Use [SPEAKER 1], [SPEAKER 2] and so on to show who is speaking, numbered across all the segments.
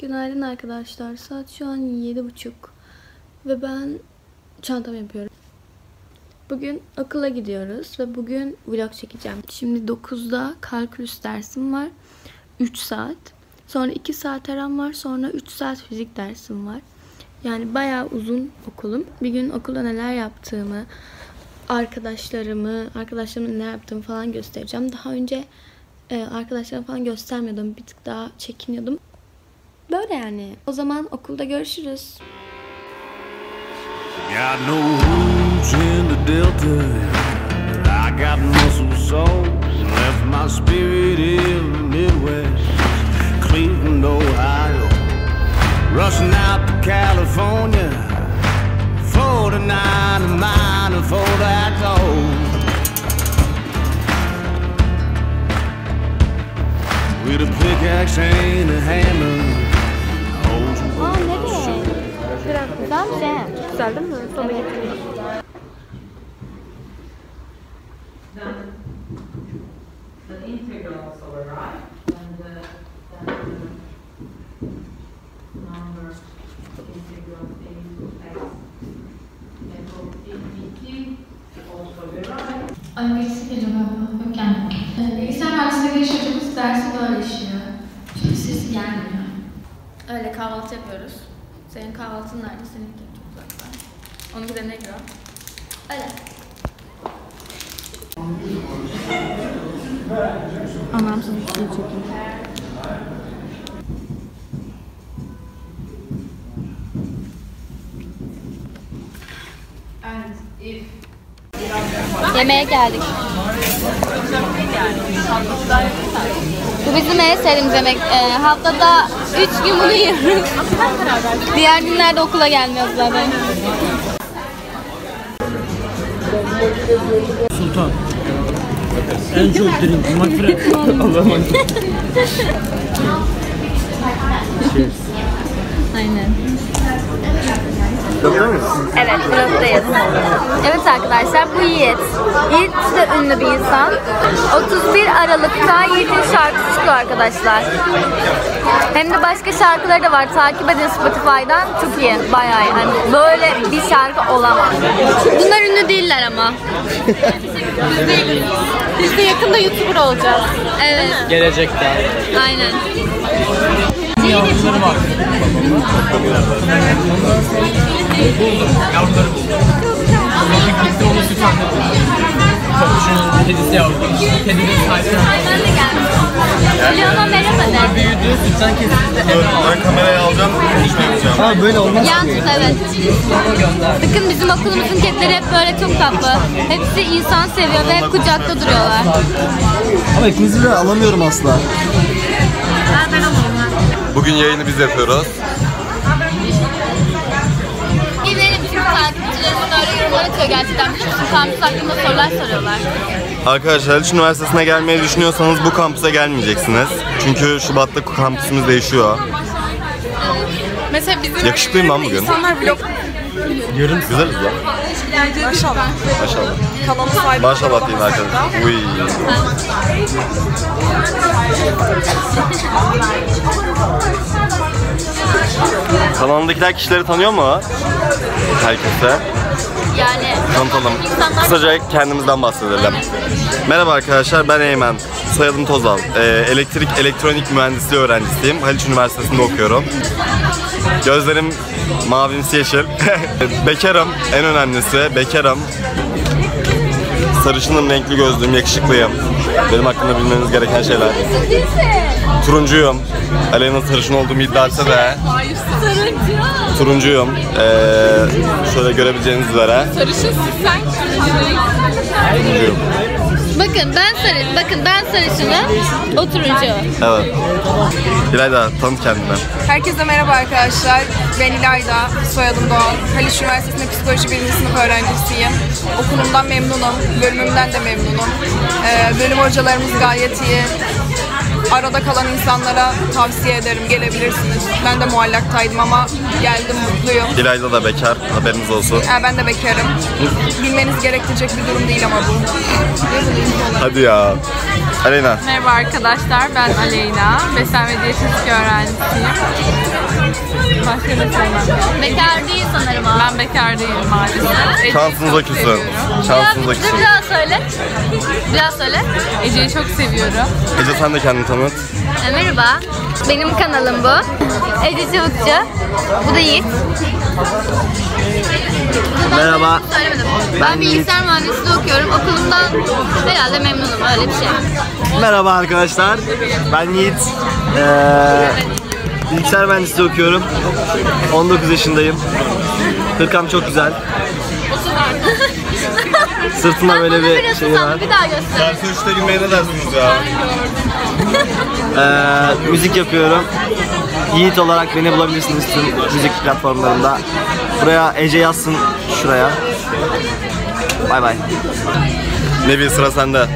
[SPEAKER 1] Günaydın arkadaşlar. Saat şu an yedi buçuk. Ve ben çantamı yapıyorum. Bugün okula gidiyoruz ve bugün vlog çekeceğim. Şimdi 9'da kalkülüs dersim var. 3 saat. Sonra 2 saat aram var. Sonra 3 saat fizik dersim var. Yani bayağı uzun okulum. Bir gün okulda neler yaptığımı, arkadaşlarımı, arkadaşlarımın ne yaptığımı falan göstereceğim. Daha önce e, arkadaşlarımı falan göstermiyordum. Bir tık daha çekiniyordum. Böyle yani. O zaman okulda görüşürüz.
[SPEAKER 2] Got no roots in the delta. I got muscle soul. Left my spirit in the Midwest. Cleveland, Ohio. Rushing out to California. 49 mile for that gold. With a pickaxe and a hammer.
[SPEAKER 1] Aa nereye? Biraz güzel mi? Güzel değil mi? Sana getireyim.
[SPEAKER 3] the integral over, right? And the, then the number integral in
[SPEAKER 1] kahvaltı yapıyoruz. Senin kahvaltın nerede? Seninki çok uzakta. Onunki de negro. Öyle. Anlamsız bir şey çekeyim.
[SPEAKER 3] And if
[SPEAKER 1] Yemeğe geldik. Bu bizim en sevdiğimiz yemek. Ee, haftada 3 gün bunu yiyoruz. Diğer günlerde okula gelmiyoruz zaten.
[SPEAKER 4] Sultan. En çok drink, my friend. Allah'a emanet.
[SPEAKER 1] Aynen. Evet, vlogdayız. Evet arkadaşlar, bu Yiğit. Yiğit de ünlü bir insan. 31 Aralık'ta Yiğit'in şarkısı çıkıyor arkadaşlar. Hem de başka şarkıları da var. Takip edin Spotify'dan. Çok iyi, bayağı iyi. Hani böyle bir şarkı olamaz. Bunlar ünlü değiller ama. Biz değiliz. Biz de yakında YouTuber olacağız. Evet.
[SPEAKER 4] Gelecekte.
[SPEAKER 1] Aynen.
[SPEAKER 4] Yavruları var. Yavruları bu. Çocuk gitti onu süt anlattı. Şunun kedisi yavru. Kedinin sahibi.
[SPEAKER 1] Ben de geldim. Leon'a merhaba de.
[SPEAKER 4] Büyüdü, sütten kesildi. Eve aldı.
[SPEAKER 5] Ben kamerayı alacağım, konuşma yapacağım.
[SPEAKER 4] Ha böyle olmaz.
[SPEAKER 1] Yan tut evet. Bakın bizim okulumuzun kedileri hep böyle çok tatlı. Hepsi insan seviyor ve hep kucakta duruyorlar.
[SPEAKER 5] Ama ikinizi de alamıyorum asla. Bugün yayını biz yapıyoruz.
[SPEAKER 1] Atıyor gerçekten. Biliyor musun? Kampüs hakkında sorular soruyorlar.
[SPEAKER 5] Arkadaşlar Haliç Üniversitesi'ne gelmeyi düşünüyorsanız bu kampüse gelmeyeceksiniz. Çünkü Şubat'ta kampüsümüz değişiyor.
[SPEAKER 6] Mesela bizim
[SPEAKER 5] Yakışıklıyım lan bugün.
[SPEAKER 6] insanlar vlog
[SPEAKER 5] Yarın güzeliz lan.
[SPEAKER 6] maşallah.
[SPEAKER 5] Maşallah.
[SPEAKER 6] Kanalı sahibi.
[SPEAKER 5] Maşallah diyeyim arkadaşlar. Uy. Kanalındakiler kişileri tanıyor mu? Herkese.
[SPEAKER 1] Yani
[SPEAKER 5] Tanıtalım.
[SPEAKER 1] İnsanlar-
[SPEAKER 5] Kısaca kendimizden bahsedelim. Merhaba arkadaşlar ben Eymen. Soyadım Tozal. Ee, elektrik elektronik mühendisliği öğrencisiyim. Haliç Üniversitesi'nde okuyorum. Gözlerim mavimsi yeşil. bekarım. En önemlisi bekarım. Sarışınım, renkli gözlüyüm, yakışıklıyım. Benim hakkında bilmeniz gereken şeyler. Turuncuyum. Aleyna sarışın olduğumu iddia etse de turuncuyum. Ee, şöyle görebileceğiniz üzere.
[SPEAKER 6] Sarışınsın sen.
[SPEAKER 5] Turuncuyum.
[SPEAKER 1] bakın ben sarı, bakın ben sarışınım, o turuncu.
[SPEAKER 5] Evet. İlayda tanıt kendini.
[SPEAKER 6] Herkese merhaba arkadaşlar. Ben İlayda. Soyadım Doğan. Haliç Üniversitesi'nde psikoloji birinci sınıf öğrencisiyim. Okulumdan memnunum. Bölümümden de memnunum. Ee, bölüm hocalarımız gayet iyi. Arada kalan insanlara tavsiye ederim. Gelebilirsiniz. Ben de muallaktaydım ama geldim mutluyum.
[SPEAKER 5] İlayda da bekar. Haberiniz olsun.
[SPEAKER 6] Yani ben de bekarım. Bilmeniz gerektirecek bir durum değil ama bu.
[SPEAKER 5] Hadi ya. Aleyna.
[SPEAKER 7] Merhaba arkadaşlar, ben Aleyna. Beslenme diyetetik öğrencisiyim. Başka ne söylemem?
[SPEAKER 1] Bekar değil sanırım abi.
[SPEAKER 7] Ben bekar değilim maalesef. Ece'yi
[SPEAKER 5] Şansınıza
[SPEAKER 7] çok
[SPEAKER 5] küsün.
[SPEAKER 7] seviyorum.
[SPEAKER 5] Şansınıza küsün.
[SPEAKER 1] Biraz söyle. Biraz söyle.
[SPEAKER 7] Ece'yi çok seviyorum.
[SPEAKER 5] Ece sen de kendini tanıt.
[SPEAKER 1] E, merhaba. Benim kanalım bu. Ece Çavukçu. Bu da Yiğit.
[SPEAKER 5] Merhaba.
[SPEAKER 1] Söylemedim. Ben, bilgisayar mühendisliği okuyorum. Okulumdan herhalde memnunum. Öyle bir şey.
[SPEAKER 8] Merhaba arkadaşlar. Ben Yiğit. Ee, bilgisayar mühendisliği okuyorum. 19 yaşındayım. Hırkam çok güzel. Sırtımda böyle bir şey var.
[SPEAKER 1] Bir daha göster.
[SPEAKER 5] Ders 3'te girmeye ne dersiniz ya?
[SPEAKER 8] Ee, müzik yapıyorum. Yiğit olarak beni bulabilirsiniz tüm müzik platformlarında. Buraya Ece yazsın şuraya. Bay bay.
[SPEAKER 5] Nevi sıra sende.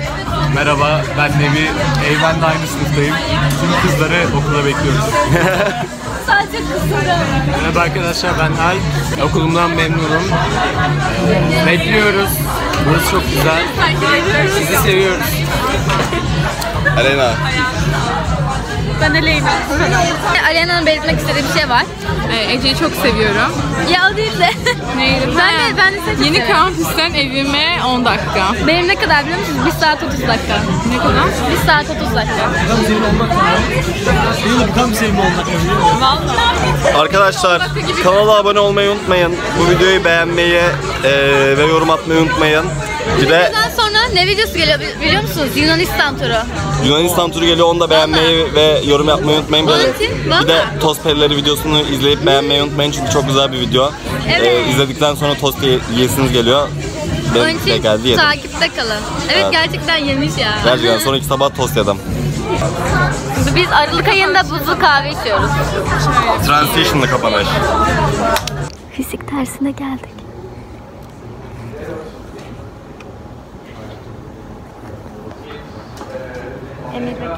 [SPEAKER 9] Merhaba, ben Nevi. Eymen'le aynı sınıftayım. Tüm kızları okula bekliyoruz.
[SPEAKER 1] Sadece kısırım.
[SPEAKER 9] Merhaba arkadaşlar, ben Alp. Okulumdan memnunum. Ee, bekliyoruz. Burası çok güzel. Sizi seviyoruz.
[SPEAKER 5] Aleyna.
[SPEAKER 7] Ben Aleyna.
[SPEAKER 1] Alena'nın belirtmek istediği bir şey var.
[SPEAKER 7] Ee, Ece'yi çok seviyorum.
[SPEAKER 1] Ya o değil de.
[SPEAKER 7] Neydi?
[SPEAKER 1] Ben de, ben de seni çok
[SPEAKER 7] Yeni
[SPEAKER 1] severim.
[SPEAKER 7] kampüsten evime 10 dakika.
[SPEAKER 1] Benim ne kadar biliyor musunuz? 1 saat 30 dakika.
[SPEAKER 7] Ne kadar?
[SPEAKER 1] 1 saat 30 dakika.
[SPEAKER 5] Arkadaşlar kanala abone olmayı unutmayın. Bu videoyu beğenmeyi eee, ve yorum atmayı unutmayın. Bir de
[SPEAKER 1] sonra ne videosu geliyor bi- biliyor musunuz? Yunanistan turu.
[SPEAKER 5] Yunanistan turu geliyor onu da beğenmeyi ve yorum yapmayı unutmayın. De,
[SPEAKER 1] Valentin,
[SPEAKER 5] bir de
[SPEAKER 1] valla.
[SPEAKER 5] Toz Perileri videosunu izleyip beğenmeyi unutmayın çünkü çok güzel bir video.
[SPEAKER 1] Evet.
[SPEAKER 5] Eee, izledikten sonra tost ye- yiyesiniz geliyor.
[SPEAKER 1] Onun
[SPEAKER 5] Benim de
[SPEAKER 1] için
[SPEAKER 5] geldi yedim.
[SPEAKER 1] takipte kalın. Evet,
[SPEAKER 5] Evet.
[SPEAKER 1] gerçekten yemiş ya.
[SPEAKER 5] Gerçekten sonraki sabah tost yedim.
[SPEAKER 1] Biz Aralık ayında buzlu kahve içiyoruz.
[SPEAKER 5] Transition'lı kapanış.
[SPEAKER 1] Fizik dersine geldik. Emir ve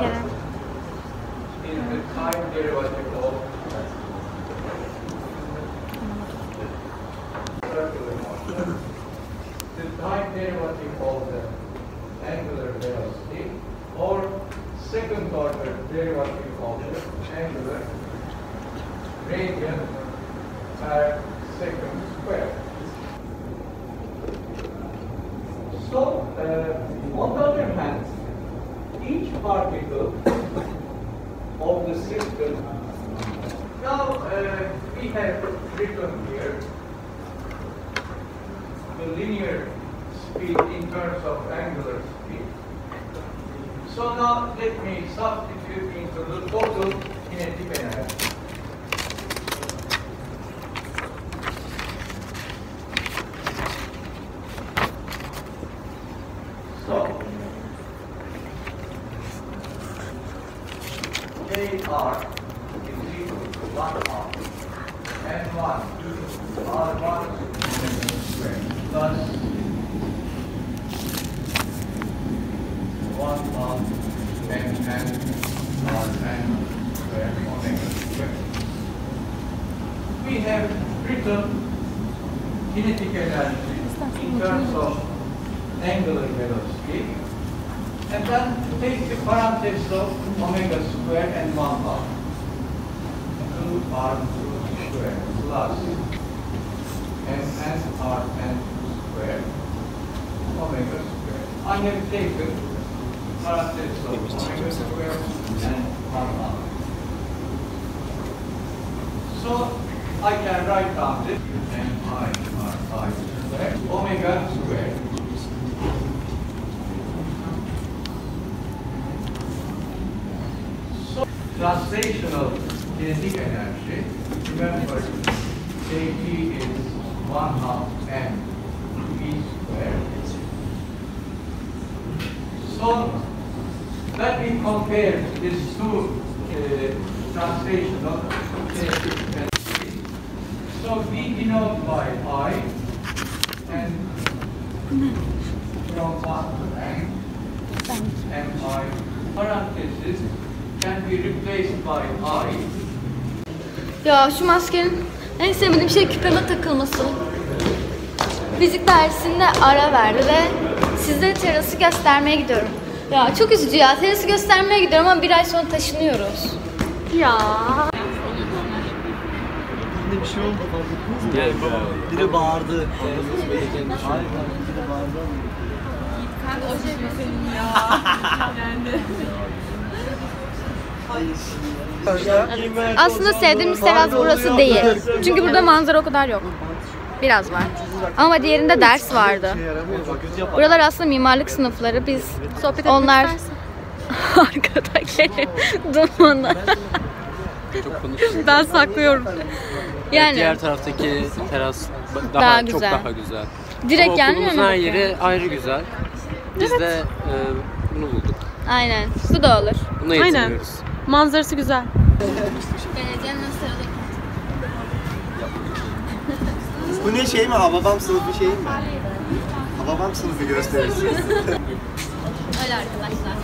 [SPEAKER 10] written here the linear speed in terms of angular speed. So now let me substitute into the total kinetic energy. So, KR is equal to 1 half N1 R1 square plus 1 half N Rn square omega. We have written kinetic energy in terms of angular velocity and then take the parenthesis of omega square and 1 half. 2 r2 square plus n r n square omega square. I have taken So I can write down this n i omega square. So translational kinetic energy, remember kT is 1 half m v square. So let me compare these two uh, kinetic energy. So we denote by I and from 1 to n mi parenthesis can be replaced by eye.
[SPEAKER 1] Ya şu maskenin en sevmediğim şey küpeme takılması. Fizik dersinde ara verdi ve size terası göstermeye gidiyorum. Ya çok üzücü ya. Terası göstermeye gidiyorum ama bir ay sonra taşınıyoruz. Ya.
[SPEAKER 8] Bir şey oldu Biri bağırdı. Hayır, biri bağırdı.
[SPEAKER 1] Aslında sevdiğimiz teras burası değil. Çünkü burada manzara o kadar yok. Biraz var. Ama diğerinde ders vardı. Buralar aslında mimarlık sınıfları. Biz sohbet onlar arkada gelin dumanı.
[SPEAKER 9] Çok konuştum.
[SPEAKER 1] Ben saklıyorum. Yani
[SPEAKER 9] Diğer taraftaki teras daha,
[SPEAKER 1] Daha
[SPEAKER 9] çok
[SPEAKER 1] güzel.
[SPEAKER 9] daha güzel.
[SPEAKER 1] direkt
[SPEAKER 9] Ama
[SPEAKER 1] gelmiyor mu?
[SPEAKER 9] her yeri ayrı güzel. Biz de e, bunu bulduk.
[SPEAKER 1] Aynen. Su da olur.
[SPEAKER 9] Buna yetiniyoruz.
[SPEAKER 7] Manzarası güzel.
[SPEAKER 1] Belediyenin sırada
[SPEAKER 8] Bu ne şey mi? Hababam sınıfı şey mi? Hababam sınıfı gösterisi.
[SPEAKER 1] Öyle arkadaşlar.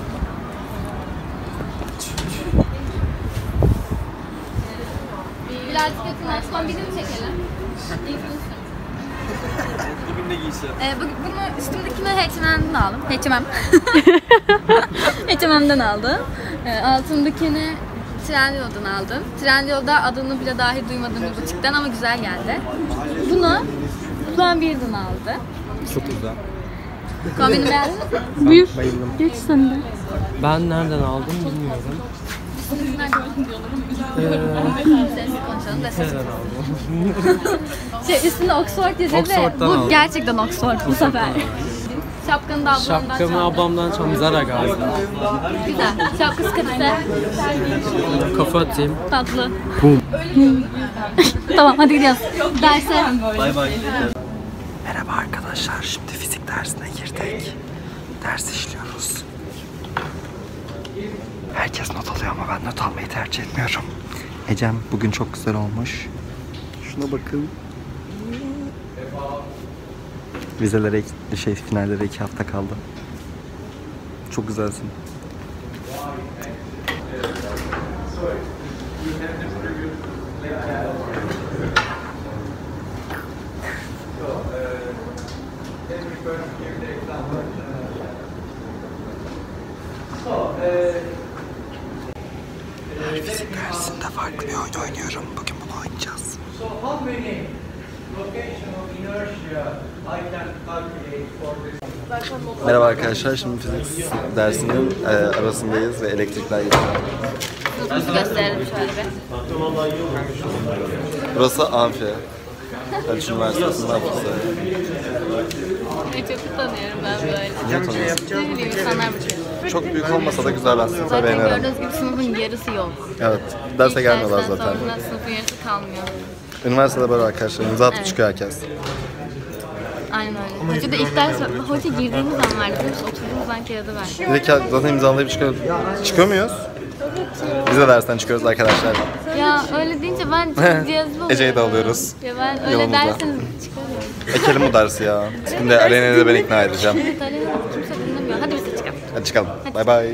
[SPEAKER 1] Birazcık yakın Osman bizi mi çekelim?
[SPEAKER 8] Bugün ne giysi?
[SPEAKER 1] Ee, bu, bunu üstümdekini H&M'den aldım. H&M. H&M'den aldım. Ee, altındakini Trendyol'dan aldım. Trendyol'da adını bile dahi duymadığım bir butikten ama güzel geldi. Bunu Plan birden aldı.
[SPEAKER 9] Çok güzel.
[SPEAKER 1] Kombini beğendin mi?
[SPEAKER 7] Buyur.
[SPEAKER 9] Bayıldım.
[SPEAKER 7] Geç sen de.
[SPEAKER 9] Ben nereden aldım bilmiyorum.
[SPEAKER 1] Sesli.
[SPEAKER 9] Nereden aldım?
[SPEAKER 1] Şey üstünde Oxford yazıyor ve
[SPEAKER 9] Oxford'dan
[SPEAKER 1] bu
[SPEAKER 9] aldım.
[SPEAKER 1] gerçekten Oxford bu sefer. Şapkanı da ablamdan
[SPEAKER 9] Şapkamı
[SPEAKER 1] çaldım.
[SPEAKER 9] ablamdan çaldım. Zara galiba.
[SPEAKER 1] Güzel. Şapkası kadife.
[SPEAKER 9] Kafa atayım.
[SPEAKER 1] Tatlı. tamam hadi gidiyoruz. Derse.
[SPEAKER 8] Bay bay.
[SPEAKER 5] Merhaba arkadaşlar. Şimdi fizik dersine girdik. Ders işliyoruz. Herkes not alıyor ama ben not almayı tercih etmiyorum. Ecem bugün çok güzel olmuş. Şuna bakın. Vizelere, şey finallere iki hafta kaldı. Çok güzelsin. Fizik dersinde farklı bir oyun oynuyorum. Bugün bunu oynayacağız.
[SPEAKER 10] So how many
[SPEAKER 5] Merhaba arkadaşlar. Şimdi fizik dersinin e, arasındayız ve elektrikler geçiyor.
[SPEAKER 1] Sınıfımızı gösterelim şöyle bir.
[SPEAKER 5] Burası amfi. Haliç Üniversitesi'nin amfisi.
[SPEAKER 1] Çok utanıyorum ben böyle.
[SPEAKER 5] Niye tanıyorsun?
[SPEAKER 1] Ne bileyim insanlar bu
[SPEAKER 5] Çok büyük olmasa da güzel ben sınıfı
[SPEAKER 1] Zaten
[SPEAKER 5] beğeniyorum.
[SPEAKER 1] gördüğünüz gibi sınıfın yarısı yok.
[SPEAKER 5] Evet. Derse gelmiyorlar zaten.
[SPEAKER 1] sonra sınıfın yarısı kalmıyor.
[SPEAKER 5] Üniversitede böyle arkadaşlar. İmza atıp
[SPEAKER 1] Evet.
[SPEAKER 5] çıkıyor herkes.
[SPEAKER 1] Aynen öyle. Hoca da ilk ders, hoca girdiğimiz an verdi. Musun? Oturduğumuz an kağıdı verdi.
[SPEAKER 5] Bir de kağıt zaten imzalayıp çıkıyor. Çıkıyor muyuz? Biz de dersten çıkıyoruz arkadaşlar.
[SPEAKER 1] Ya öyle deyince ben çok cezbe oluyorum.
[SPEAKER 5] Ece'yi de alıyoruz.
[SPEAKER 1] Ya ben öyle
[SPEAKER 5] Yolumuzda.
[SPEAKER 1] derseniz çıkarıyorum.
[SPEAKER 5] Ekelim bu dersi ya. Şimdi Aleyna'yı de ben ikna edeceğim.
[SPEAKER 1] İtalyanca kimse dinlemiyor. Hadi biz de çıkalım.
[SPEAKER 5] Hadi çıkalım. Bay bay.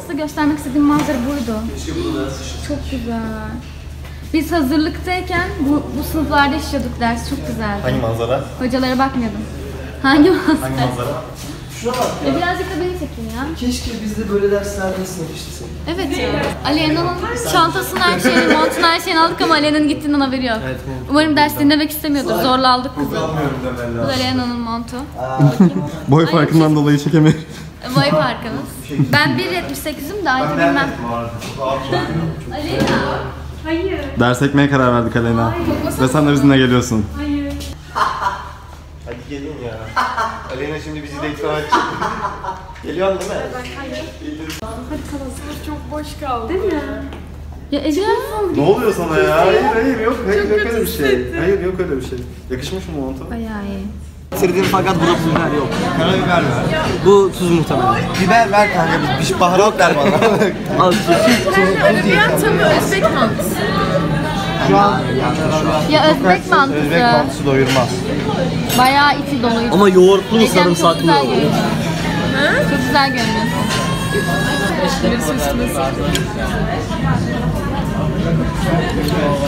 [SPEAKER 1] Size göstermek istediğim manzara buydu. Çok güzel. Biz hazırlıktayken bu, bu sınıflarda işliyorduk ders. Çok güzeldi.
[SPEAKER 5] Hangi manzara?
[SPEAKER 1] Hocalara bakmıyordum. Hangi manzara?
[SPEAKER 5] Hangi manzara?
[SPEAKER 8] Şuna bak.
[SPEAKER 1] Ya birazcık da beni çekin ya.
[SPEAKER 8] Keşke biz de böyle derslerde sınıf işlesek.
[SPEAKER 1] Evet ya. Aleyna'nın çantasını her şeyini, montunu her şeyini aldık ama Aleyna'nın gittiğinden haberi yok. Umarım ders dinlemek istemiyordur. Zorla aldık kızı. Bu da Aleyna'nın montu.
[SPEAKER 5] Boy farkından dolayı çekemiyorum.
[SPEAKER 1] Boy farkımız. Ben 1.78'im de Ayşe bilmem. Aleyna. Hayır.
[SPEAKER 5] Ders ekmeye karar verdik Aleyna. Ve sen de bizimle geliyorsun.
[SPEAKER 1] Hayır.
[SPEAKER 8] Hadi gelin ya. Aleyna şimdi bizi de ikna edecek. Geliyorsun değil mi?
[SPEAKER 1] Ya Ece.
[SPEAKER 5] Ne oluyor sana ya? Hayır hayır yok. Hayır yok öyle bir şey. Hayır yok öyle bir şey. Yakışmış mı montu?
[SPEAKER 1] Bayağı iyi.
[SPEAKER 8] Bitirdim fakat burada biber yok.
[SPEAKER 5] Karabiber ver.
[SPEAKER 8] Bu tuz muhtemelen. Biber ver kanka. Bir şey baharat ver bana. Al tuz.
[SPEAKER 7] Tabii Özbek mantısı.
[SPEAKER 8] Şu an
[SPEAKER 1] Ya Özbek mantısı.
[SPEAKER 8] Özbek mantısı doyurmaz.
[SPEAKER 1] Bayağı içi doluydu.
[SPEAKER 8] Ama yoğurtlu mu sarımsaklı
[SPEAKER 1] güzel
[SPEAKER 8] mı?
[SPEAKER 1] Çok güzel görünüyorsun.
[SPEAKER 7] Birisi üstüme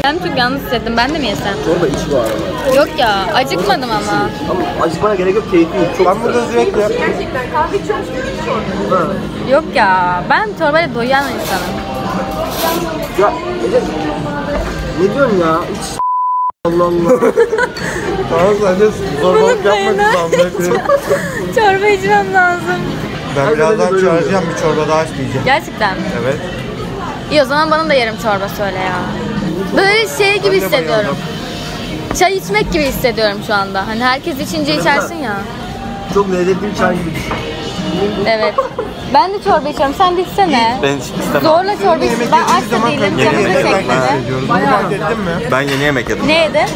[SPEAKER 1] Ben çok yalnız hissettim. Ben de mi yesem?
[SPEAKER 8] Çorba iç bu arada.
[SPEAKER 1] Yok ya. Acıkmadım ama.
[SPEAKER 8] Ama acıkmana gerek yok keyifli. Çok ben burada sürekli
[SPEAKER 1] Yok ya. Ben çorbayla doyan insanım.
[SPEAKER 8] Ya Ece ne diyorsun ya? Hiç Allah Allah.
[SPEAKER 5] Tamam sadece zorbalık yapmak sandım.
[SPEAKER 1] Çorba içmem lazım.
[SPEAKER 5] Ben birazdan çağıracağım bir çorba daha isteyeceğim.
[SPEAKER 1] Gerçekten mi?
[SPEAKER 5] Evet.
[SPEAKER 1] İyi o zaman bana da yarım çorba söyle ya. Böyle şey gibi hissediyorum. Çay içmek gibi hissediyorum şu anda. Hani herkes içince içersin ya.
[SPEAKER 8] Çok lezzetli bir çay gibi.
[SPEAKER 1] Evet. Ben de çorba içiyorum. Sen de içsene.
[SPEAKER 5] Ben hiç istemem.
[SPEAKER 1] Zorla çorba içiyorum. Ben aç da değilim.
[SPEAKER 5] Yeni
[SPEAKER 1] Canım da
[SPEAKER 5] yemek
[SPEAKER 1] çekmedi.
[SPEAKER 5] Bunu fark ettin mi? Ben yeni yemek yedim.
[SPEAKER 1] Ne yedin?
[SPEAKER 5] Ee,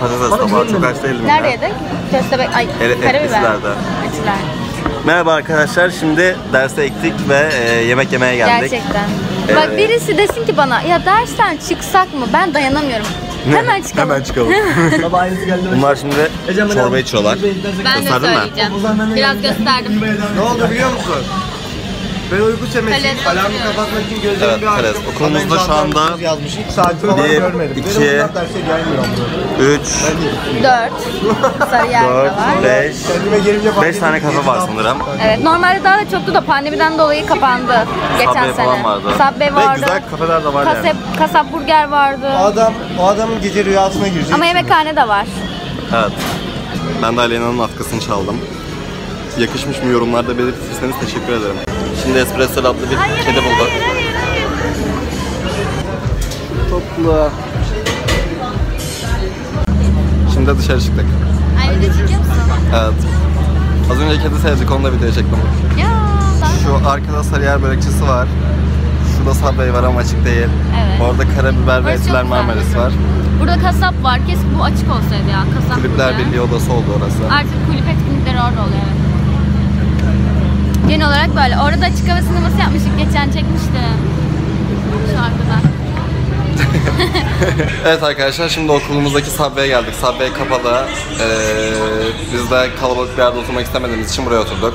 [SPEAKER 5] patates tabağı çok aç değilim.
[SPEAKER 1] Nerede yedin? Köstebek, ay
[SPEAKER 5] Evet,
[SPEAKER 1] karabiber.
[SPEAKER 5] Etlisilerde.
[SPEAKER 1] Etiler.
[SPEAKER 5] Merhaba arkadaşlar. Şimdi derse ektik ve e, yemek yemeye geldik.
[SPEAKER 1] Gerçekten.
[SPEAKER 5] Evet.
[SPEAKER 1] Bak birisi desin ki bana ya dersten çıksak mı? Ben dayanamıyorum.
[SPEAKER 5] Ne?
[SPEAKER 1] Hemen çıkalım.
[SPEAKER 5] Hemen çıkalım.
[SPEAKER 8] Baba aynısı geldi.
[SPEAKER 5] Bunlar şimdi çorba içiyorlar.
[SPEAKER 1] Ben de
[SPEAKER 5] Gösterdin mi?
[SPEAKER 1] söyleyeceğim. Biraz gösterdim.
[SPEAKER 5] Ne oldu biliyor musun?
[SPEAKER 8] Ben uyku çemesi.
[SPEAKER 1] Kalesi
[SPEAKER 8] Alarmı kapatmak için gözlerimi
[SPEAKER 5] Evet,
[SPEAKER 8] bir açtım.
[SPEAKER 5] Okulumuzda şu anda
[SPEAKER 8] yazmış. Hiç saati falan
[SPEAKER 5] bir,
[SPEAKER 8] görmedim.
[SPEAKER 5] iki,
[SPEAKER 8] Benim bunlar derse gelmiyor.
[SPEAKER 5] 3,
[SPEAKER 1] Dört. Sarıyer de
[SPEAKER 5] 4,
[SPEAKER 1] var.
[SPEAKER 5] 5,
[SPEAKER 8] Kendime gelince fark
[SPEAKER 5] 5 tane kafe var sanırım.
[SPEAKER 1] Evet normalde daha da çoktu da pandemiden dolayı kapandı. Geçen
[SPEAKER 5] Subway
[SPEAKER 1] sene.
[SPEAKER 5] falan vardı.
[SPEAKER 1] Subway
[SPEAKER 5] Ve
[SPEAKER 1] vardı.
[SPEAKER 5] güzel kafeler de var
[SPEAKER 1] Kasap,
[SPEAKER 5] yani.
[SPEAKER 1] kasap burger vardı.
[SPEAKER 8] Adam, o adamın gece rüyasına girecek.
[SPEAKER 1] Ama yemekhane de var.
[SPEAKER 5] Evet. Ben de Aleyna'nın atkısını çaldım. Yakışmış mı yorumlarda belirtirseniz teşekkür ederim. Şimdi espresso adlı bir kedi bulduk.
[SPEAKER 8] Toplu.
[SPEAKER 5] Şimdi dışarı çıktık.
[SPEAKER 1] Ay video çekiyor musun?
[SPEAKER 5] Evet. Az önce kedi sevdik onu da video çektim.
[SPEAKER 1] Ya.
[SPEAKER 5] Şu arkada Sarıyer börekçisi var. Şurada Subway var ama açık değil.
[SPEAKER 1] Evet.
[SPEAKER 5] Orada karabiber ve
[SPEAKER 1] Orası çok
[SPEAKER 5] etiler
[SPEAKER 1] güzel.
[SPEAKER 5] marmeris var.
[SPEAKER 1] Burada kasap var. Keşke bu açık olsaydı ya. Kasap
[SPEAKER 5] Kulüpler
[SPEAKER 1] burger.
[SPEAKER 5] Birliği odası oldu orası.
[SPEAKER 1] Artık kulüp etkinlikleri orada oluyor evet. Genel olarak böyle. Orada açık hava sineması yapmıştık. Geçen çekmiştim. Şu arkada.
[SPEAKER 5] Evet arkadaşlar şimdi okulumuzdaki Subway'e geldik. Subway kapalı. Ee, biz de kalabalık bir yerde oturmak istemediğimiz için buraya oturduk.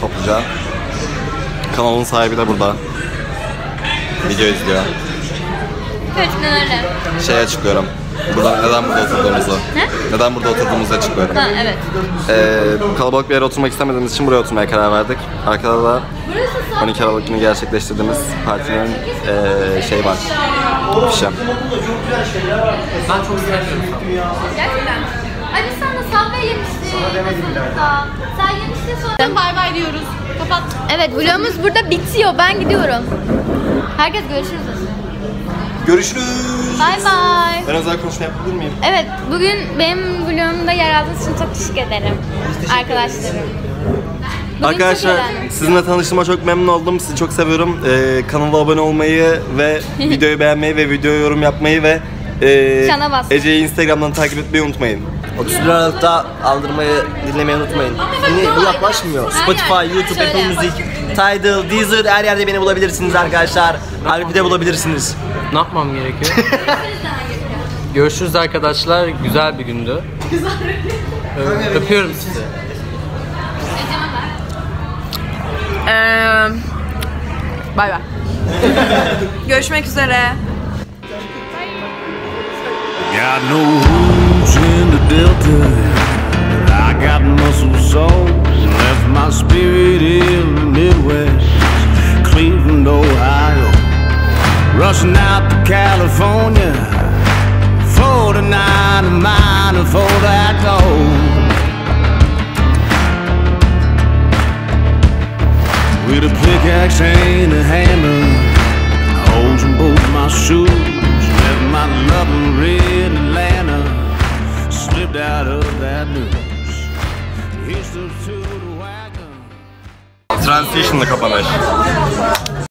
[SPEAKER 5] Topluca. Kanalın sahibi de burada. Video izliyor.
[SPEAKER 1] Gerçekten öyle.
[SPEAKER 5] Şey açıklıyorum. Burada neden burada oturduğumuzu.
[SPEAKER 1] Ne?
[SPEAKER 5] Neden burada oturduğumuzu açıklıyorum.
[SPEAKER 1] Ha evet.
[SPEAKER 5] Ee, kalabalık bir yere oturmak istemediğimiz için buraya oturmaya karar verdik. Arkada da
[SPEAKER 1] Burası
[SPEAKER 5] 12 Aralık günü gerçekleştirdiğimiz partinin ee, şey var. Afişi.
[SPEAKER 4] Ben çok sevmiyorum.
[SPEAKER 1] Gerçekten. Ay biz sana Subway yemiştik. hazırlıkta. Sen yemiştin sonra.
[SPEAKER 7] Bay bay diyoruz. Kapat.
[SPEAKER 1] Evet vlogumuz burada bitiyor. Ben gidiyorum. Herkes görüşürüz.
[SPEAKER 5] Görüşürüz.
[SPEAKER 1] Bay bay.
[SPEAKER 5] Ben özel konuşma yapabilir miyim?
[SPEAKER 1] Evet bugün benim vlogumda yer aldığınız için çok teşekkür ederim. Arkadaşlarım. Bugün
[SPEAKER 5] Arkadaşlar sizinle tanıştığıma çok memnun oldum. Sizi çok seviyorum. Ee, kanala abone olmayı ve videoyu beğenmeyi ve videoya yorum yapmayı ve e. Ece'yi Instagram'dan takip etmeyi unutmayın.
[SPEAKER 8] 31 Aralık'ta aldırmayı dinlemeyi unutmayın. Yeni bu yaklaşmıyor. Spotify, YouTube, Apple. Music, Tidal, Deezer her yerde beni bulabilirsiniz arkadaşlar. Harbi bulabilirsiniz.
[SPEAKER 4] Ne yapmam gerekiyor? Görüşürüz arkadaşlar. Güzel bir gündü. Ö- Öpüyorum sizi.
[SPEAKER 6] Bay bay. Görüşmek üzere.
[SPEAKER 2] Got no roots in the Delta. I got muscle souls. Left my spirit Rushing out to California. 49 a mile for that gold. With a pickaxe and a hammer, holes in both my shoes. Left my loving red Atlanta, slipped out of that news. The
[SPEAKER 5] kapanış.